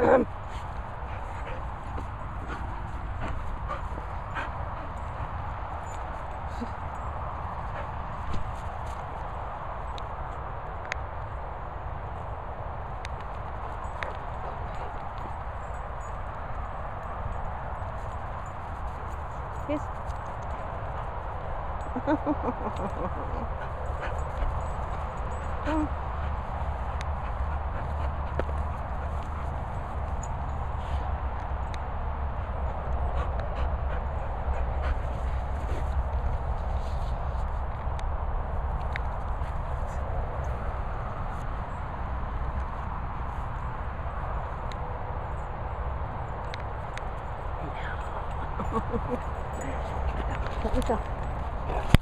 Kiss. oh. Ito. Ito.